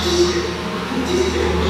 DJ DJ